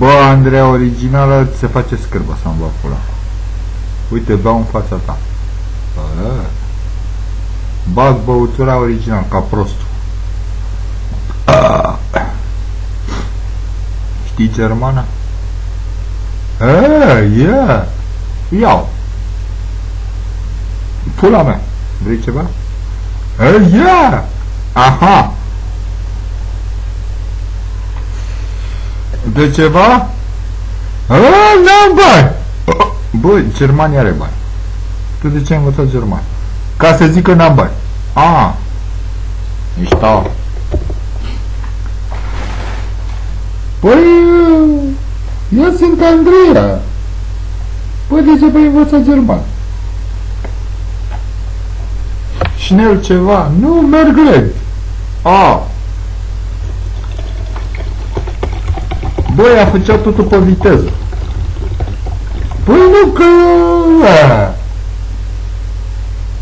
Bă, Andreea originală se face scârbă să-mi va pula. Uite, beau în fața ta. Bă, bag băutura original, ca prostul. Știi germană? E, yeah. Iau. Pula mea. Vrei ceva? E, yeah. Aha. De ceva? A, n-am bani! Bă, Germania are bani. Tu de ce ai învățat german? Ca să zic că n-am bani. A, mișto. Păi, eu sunt Andreea. Păi de ce ai învățat german? Schnell ceva? Nu, merg lent. A, Băi, a făcea totul pe viteză. Păi nu că...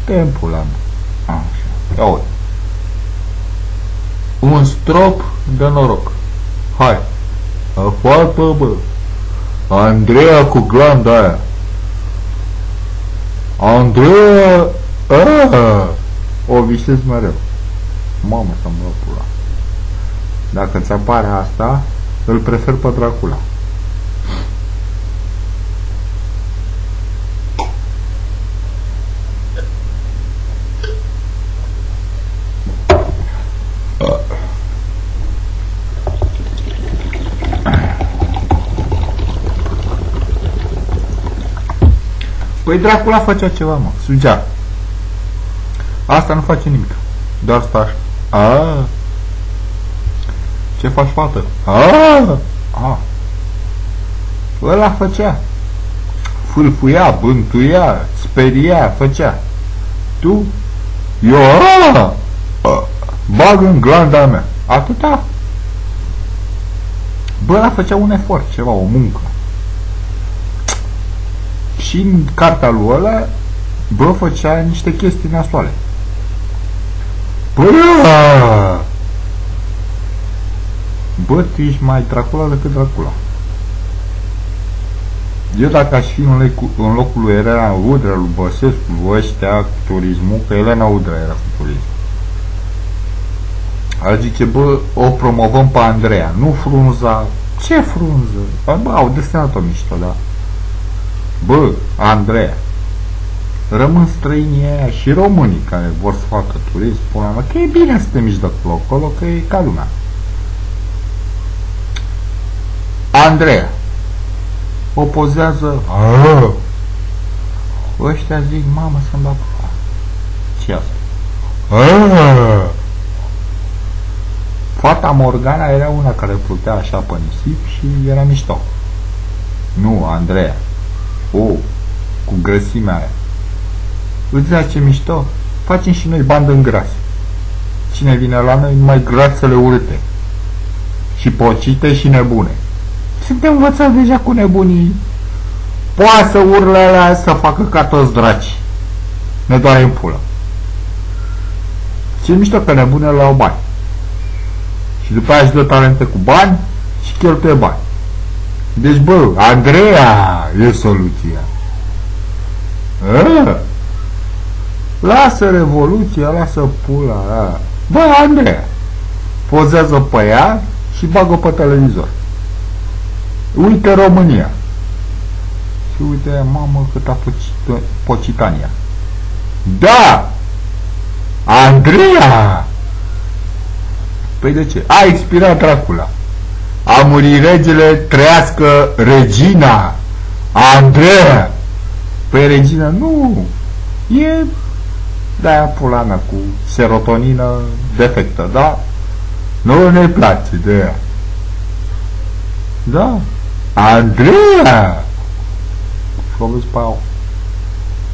Timpul la Așa. Ia uite. Un strop de noroc. Hai. Afoată, bă. Andreea cu glanda aia. Andreea... A, o visez mereu. Mamă, să-mi pula. Dacă ți apare asta, îl prefer pe Dracula. Păi Dracula făcea ceva, mă, sugea. Asta nu face nimic. Doar stă așa. Aaaa. Ce faci, fată? Ah! Ah! Ăla făcea. Fâlfuia, bântuia, speria, făcea. Tu? Eu, a, bag în glanda mea. Atâta? Bă, ăla făcea un efort, ceva, o muncă. Și în cartea lui ăla, bă, făcea niște chestii nasoale. Bă, Bă, tu ești mai Dracula decât Dracula. Eu dacă aș fi în, lecu, în locul lui Elena Udrea, lui Băsescu, lui ăștia cu turismul, că Elena Udrea era cu turism. Ar zice, bă, o promovăm pe Andreea, nu frunza. Ce frunză? Bă, au desenat-o mișto, da. Bă, Andreea, rămân străinii aia și românii care vor să facă turism, spune că e bine să te miști de acolo, acolo, că e ca lumea. Andreea. O pozează. Aaaa. Ăștia zic, mamă, să-mi dau ce asta? Aaaa. Fata Morgana era una care plutea așa pe nisip și era mișto. Nu, Andreea. O, cu grăsimea aia. Îți dea ce mișto? Facem și noi bandă în gras. Cine vine la noi, numai grasele urâte. Și pocite și nebune. Suntem învățați deja cu nebunii. Poate să urle alea să facă ca toți draci. Ne doare în pulă. Ce mișto că nebunele la bani. Și după aia își dă talente cu bani și cheltuie bani. Deci, bă, Andreea e soluția. A? Lasă revoluția, lasă pula aia. Bă, Andreea, pozează pe ea și bagă pe televizor. Uite România. Și uite, mamă, cât a făcut Pocitania. Da! Andreea! Păi de ce? A expirat Dracula. A murit regele, trăiască regina. Andreea! Păi regina nu. E de-aia pulana cu serotonină defectă, da? Nu ne place de ea. Da. Andreea! Și am zis pe aia.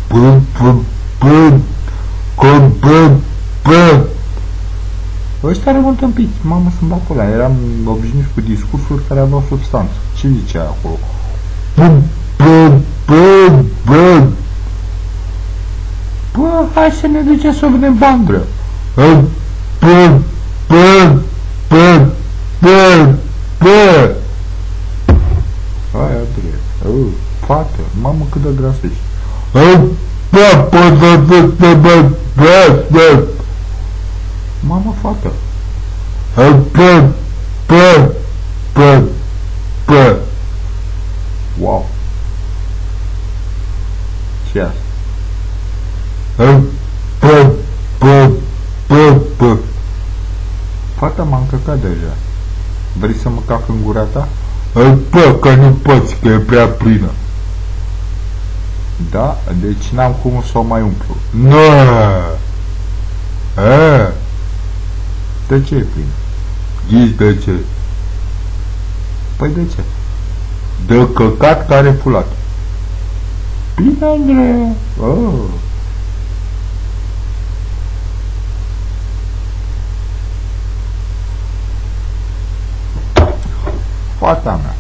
Bă, bă, bă, bă, bă, bă. Ăștia rămân tâmpiți, mamă, sunt acolo. Eram obișnuit cu discursuri care aveau substanță. Ce zicea acolo? Bă, bă, bă, bă. Bă, hai să ne ducem să vedem bandră. Bă, bă, bă, bă, bă, bă. Cât de grasă ești. Mamă, fată. Wow. Ce asta? Fata m-a încăcat deja. Vrei să mă cac în gura ta? Bă, că nu poți, că e prea plină. Da? Deci n-am cum să o mai umplu. Nu. E, De ce e plin? ghiți de ce? Păi de ce? De căcat care fulat. Bine, Andrei. Oh. Fata mea.